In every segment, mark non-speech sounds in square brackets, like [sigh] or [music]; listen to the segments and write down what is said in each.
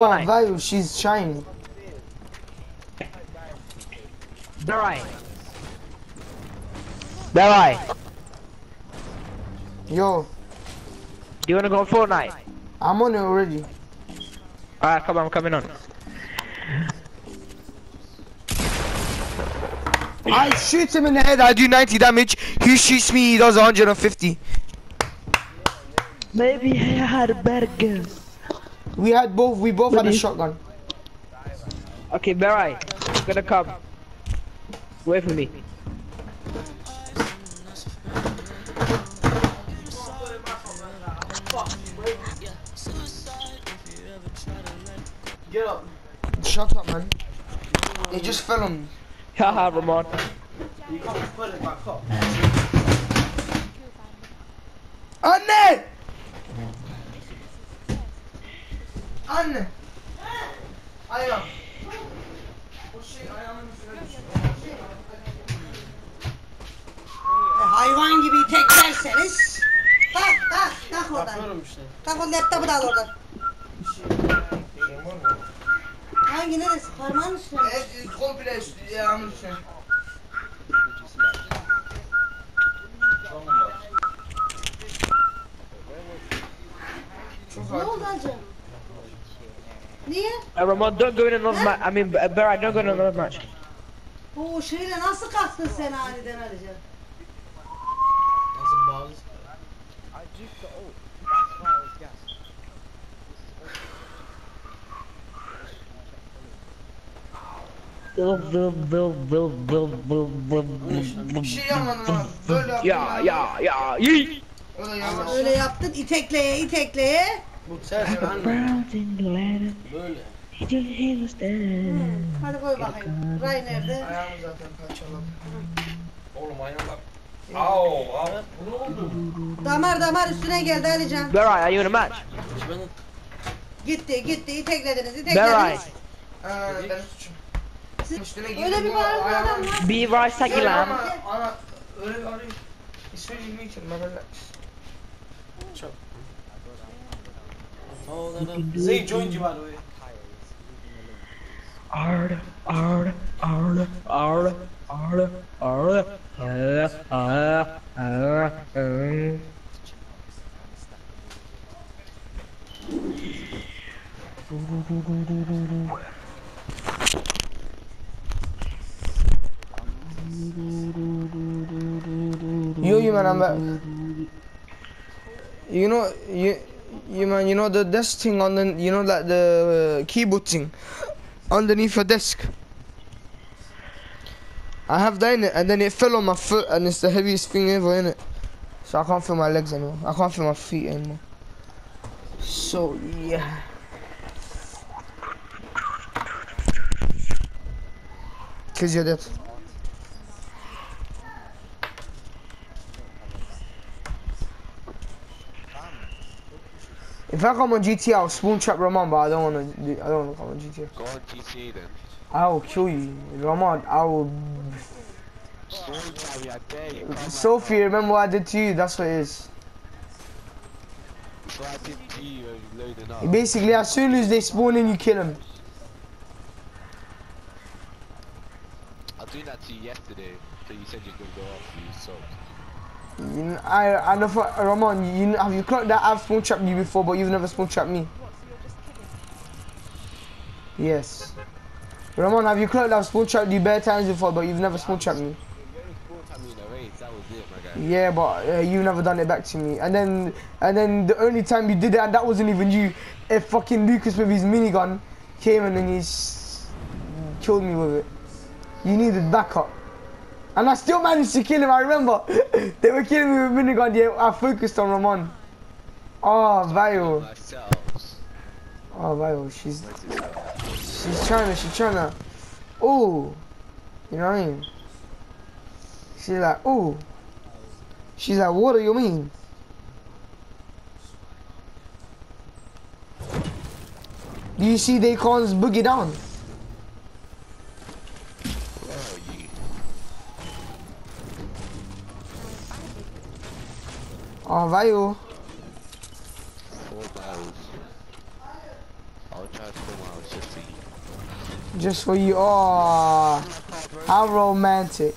Fortnite. Vayu, she's shiny. Alright. Alright. Yo, Do you wanna go on Fortnite? I'm on it already. Alright, come on, I'm coming on. I shoot him in the head, I do 90 damage. He shoots me, he does 150. Maybe I had a better guess. We had both, we both had a shotgun. Okay, alright. Gonna come. Wait for me. Get up. Shut up, man. He just fell on me. Haha, Ramon. You can't put it back up. Anne! Anne! Ayağım. O şey ayağımın üstüne düştü. E, Hayvan gibi teklerseniz tak tak tak oradan. Yapıyorum işte. Tak o laptopu da al oradan. Hangi neresi? Parmağın üstüne. mi? Evet, komple üstü, ayağımın üstüne. Çok Ne acı. oldu acaba? Uh, Ramon, don't go in another match. I mean, uh, Barry, don't go in another match. Bu şeyle nasıl kalktın sen aniden Alican? Nasıl bağlı? Bir şey yapmadım abi. Böyle yaptım. Ya, ya, ya! O da yavaş. Öyle yaptın itekleye itekleye. Bu ters anne. Böyle. Hadi koy bakayım. Ray nerede? Ayağımı zaten parçaladım. Oğlum ayağım bak. Au, abi. Bu ne oldu? Damar damar üstüne geldi Alican. Barry, are you in a match? Ben Gitti gitti iteklediniz Barry, iteklediniz. Ha, benim suçum. Siz- Üstüne Öyle bir bu bağırma ayağımın- adam var. be right second Öyle ama ana öyle bir arayış. İsmi bilmiyor ki ben öyle. Oh, no, no. You by the way. Arda, arda, arda, arda, arda, arda, arda, arda, arda, arda. Yo, you man, I'm. You know, you, you man, you know the desk thing on the, you know, like the uh, keyboard thing underneath your desk. I have that in it, and then it fell on my foot, and it's the heaviest thing ever in it. So I can't feel my legs anymore. I can't feel my feet anymore. So yeah. Cause you're dead. If I come on GTA, I'll spawn trap Ramon, but I don't wanna. do- I don't wanna come on GTA. Go on GTA then. I will kill you, Ramon. I will. Sorry, Gary, I dare you. Sophie, remember what I did to you? That's what it is. So I did you when you loading up. Basically, as soon as they spawn in, you kill them. I was doing that to you yesterday. So you said you're gonna go off you, so. You I I know for Ramon. You have you clocked that I've spawn trapped you before, but you've never spawn trapped me. Yes. Ramon, have you clocked that I've spawn trapped you bare times before, but you've never spawn trapped me? You a that. Yeah, but uh, you've never done it back to me. And then, and then the only time you did and that wasn't even you. If fucking Lucas with his minigun came and he s- killed me with it. You needed backup. And I still managed to kill him. I remember [laughs] they were killing me with minigun. Yeah, I focused on Ramon. Oh, Vio. Oh, Vio. She's she's trying to. She's trying to. Oh, you know what I mean? She's like, oh. She's like, what do you mean? Do you see Dacon's boogie down? Just for you. Just for you. Oh, how romantic.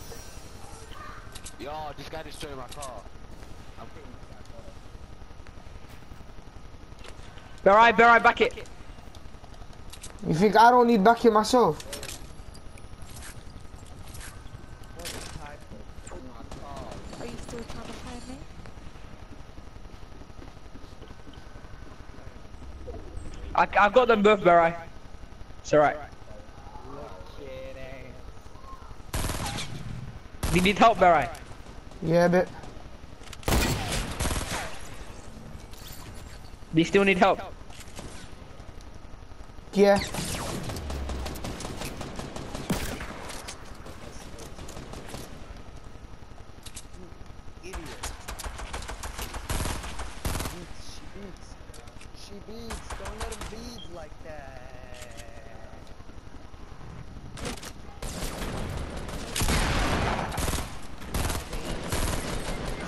Yo, this guy destroyed my car. I'm Berai, Berai, back it. You think I don't need backing myself? Are you still trying to find me? I, I got them both, Berai. It's alright. You need help, Berai? Yeah, but you still need help? yeah. She beats. She beats. Don't let him beat like that.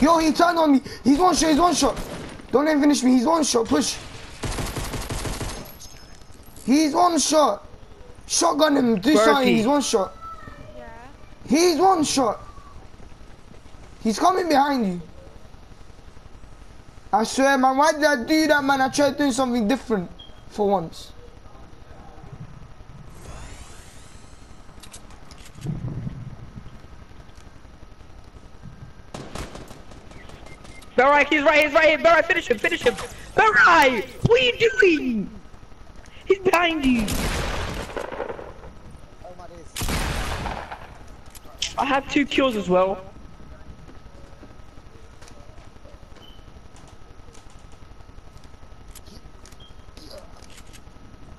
Yo, he turned on me. He's one shot. He's one shot. Don't let him finish me. He's one shot. Push. He's one shot. Shotgun him. Do Berkey. something. He's one shot. Yeah. He's one shot. He's coming behind you. I swear, man. Why did I do that, man? I tried doing something different for once. Berai, he's right, he's right here. Berai, finish him, finish him. Berai, what are you doing? He's behind you. I have two kills as well.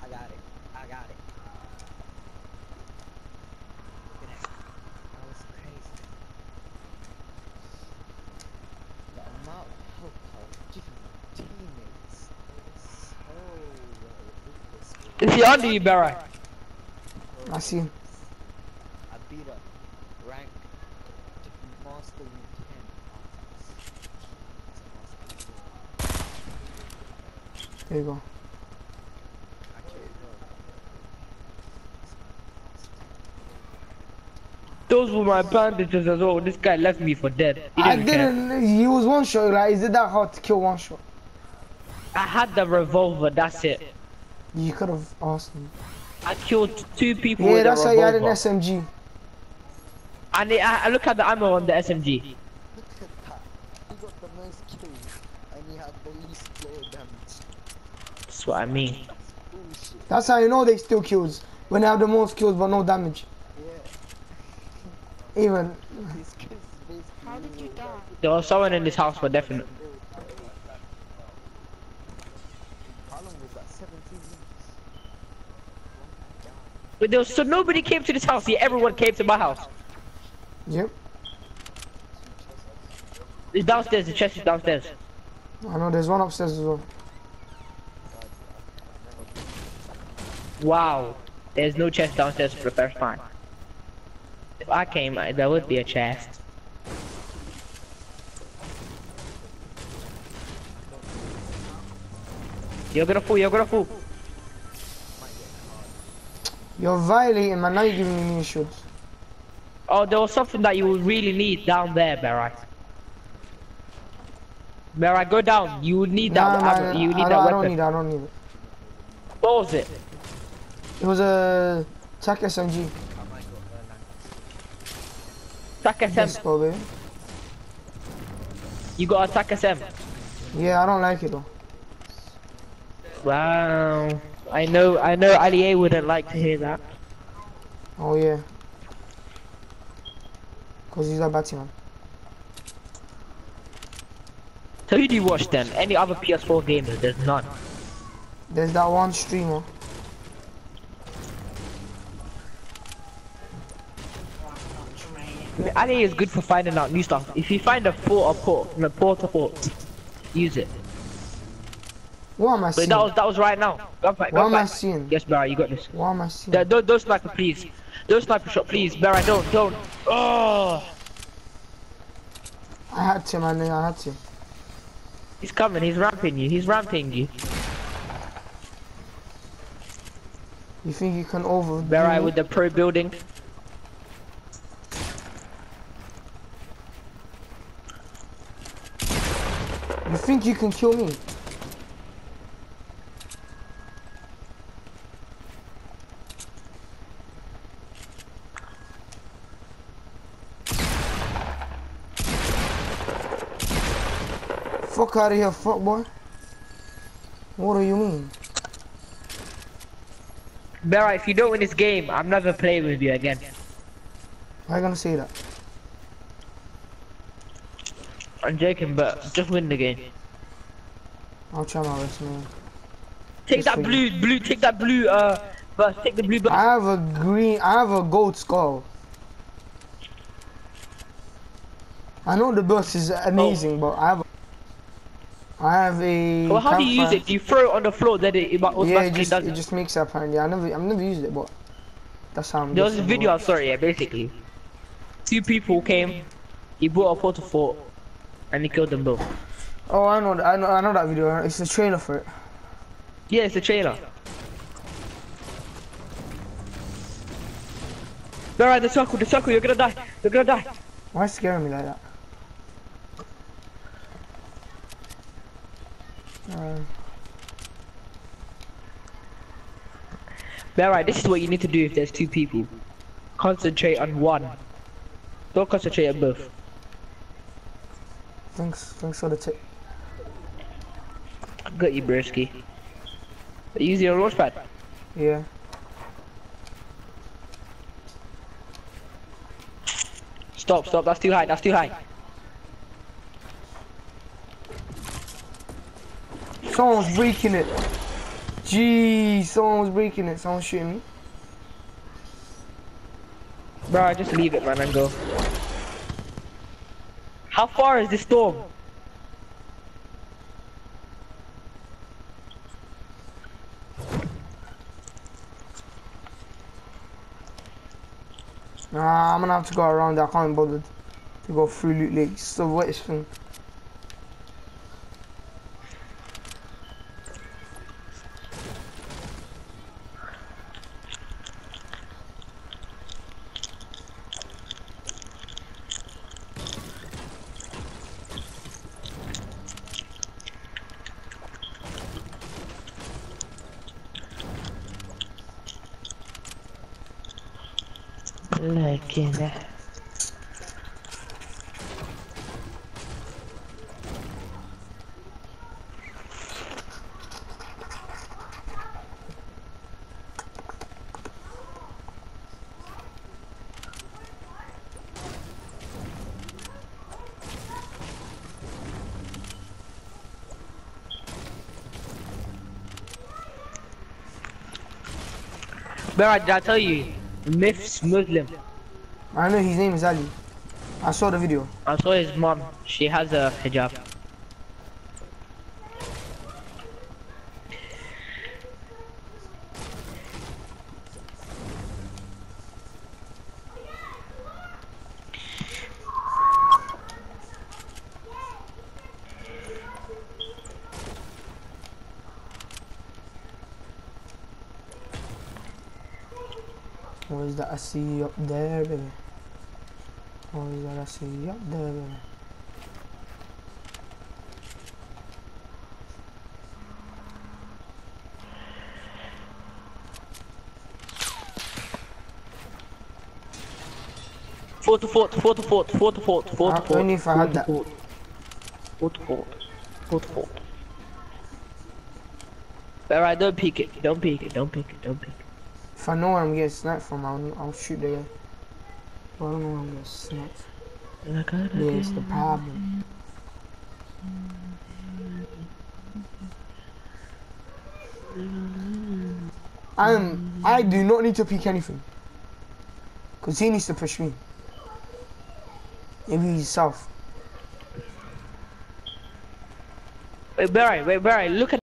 I got it. I got it. Look at that. That was crazy. The amount of help I was giving my teammates was so ridiculous. Is he under you, Berai? I see him. I beat up rank master in 10 There you go. Those were my bandages as well. This guy left me for dead. He I didn't care. didn't. He was one shot. Like, is it that hard to kill one shot? I had the revolver, that's it. You could have asked me. I killed two people Yeah, with that's a why you had an. SMG. And it, I, I look at the ammo on the SMG. Look at that. He got the most kills and he had the least player damage. That's what I mean. That's how you know they still kills. When they have the most kills but no damage. Yeah. Even. His. How did you die? There was someone in this house for definite. How long was that? 17 minutes. But there was, so nobody came to this house. Yeah, everyone came to my house. Yep. It's downstairs. The chest is downstairs. I know there's one upstairs as well. Wow. There's no chest downstairs for the first time. If I came, I- there would be a chest. You're gonna fall. You're gonna fall. You're violating, man. Now you're giving me shots. Oh, there was something that you would really need down there, Barak. Barak, go down. You would need that. nah, you I, need don't, that I don't weapon. need it. I don't need it. What was it? It was a TAC SMG. Attack SM. Baby. You got attack SM. Yeah, I don't like it though. Wow. I know. I know. Ali A wouldn't like to hear that. Oh yeah. Cause he's a batty man. So who do you watch then? Any other PS4 gamers? There's none. There's that one streamer. Ali is good for finding out new stuff. If you find a port or port, no, port or port, use it. What am I But seeing? that was that was right now. Go fight. What Go am I seeing? Yes, Barry, you got this. What am I seeing? Don't, don't, don't sniper, please. Don't sniper shot, please. Barry, don't, don't. Oh, I had to, man. I had to. Oh! he's coming. He's ramping you. He's ramping you. You think you can over? Bear with the pro building. You think you can kill me? Fuck out of here, fuck boy. What do you mean? Bear if you don't win this game, I'm never playing with you again. Why you gonna say that? I'm joking, but just win the game. I'll try my best, man. Take Just that for you. blue, blue, take that blue, uh, bus, take the blue bus. I have a green, I have a gold skull. I know the bus is amazing, but I have, a, I have a. Well, how do you use it? Do you throw it on the floor, then it, it Yeah, automatically it just does it it? just makes it apparently. I never, I've never used it, but that's how I'm. There was a video I saw yeah, basically. Two people came, he brought a Port-a-Fort, and he killed them both. Oh, I know, I know, I know that video. It's a trailer for it. Yeah, it's a trailer. Alright, the circle, the circle, you're gonna die, you're gonna die. Why scaring me like that? Alright, this is what you need to do if there's two people. Concentrate on one. Don't concentrate on both. thanks, thanks for the tip. I Got you, Broski. Use your launch pad. Yeah. Stop, stop, that's too high, that's too high. Someone's breaking it. Jeez, someone's breaking it. Someone's shooting me. Bro, just leave it, man, and go. How far is this storm? Nah, I'm gonna have to go around. I can't be bothered to go through Loot Lake. It's the wettest thing. At. Bro, did I tell you? Myth's Muslim. I know his name is Ali. I saw the video. I saw his mom. She has a hijab. What is that I see up there, baby? That I see up there, baby? Port-a-Fort, fort to fort, Port-a-Fort, fort to fort. Alright, don't peek it, don't peek it, don't peek it, don't peek it. If I know where I'm getting sniped from, I'll, I'll shoot the guy. But I don't know where I'm getting sniped. There's the problem. I'm, I do not need to peek anything. Because he needs to push me. Maybe he's south. Wait, Barry, wait, Barry, look at